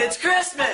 it's Christmas!